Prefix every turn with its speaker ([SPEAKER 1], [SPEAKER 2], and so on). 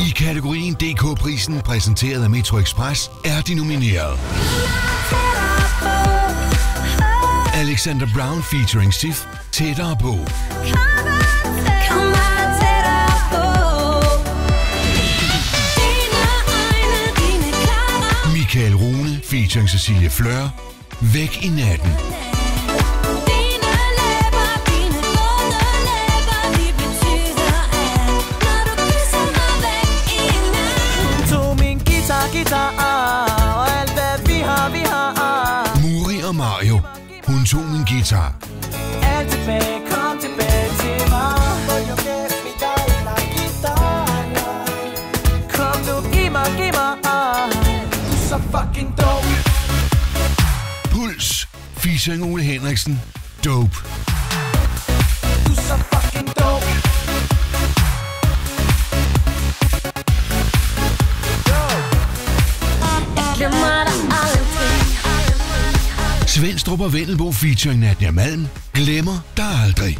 [SPEAKER 1] I kategorien DK-prisen præsenteret af Metro Express er de nomineret. Alexander Brown featuring Sif tættere på. Michael Rune featuring Cecilie Flør. Væk i natten.
[SPEAKER 2] Guitar, ah, og alt hvad vi har, vi har ah.
[SPEAKER 1] Muri og Mario. Hun tog min guitar.
[SPEAKER 2] Alt tilbage, kom tilbage til mig Kom nu, giv mig, giv mig så fucking dope
[SPEAKER 1] Puls. Featuring Ole Henriksen.
[SPEAKER 2] Dope.
[SPEAKER 1] Svendstrup og Vendelbo featuring Nadia Malm. Glemmer dig aldrig.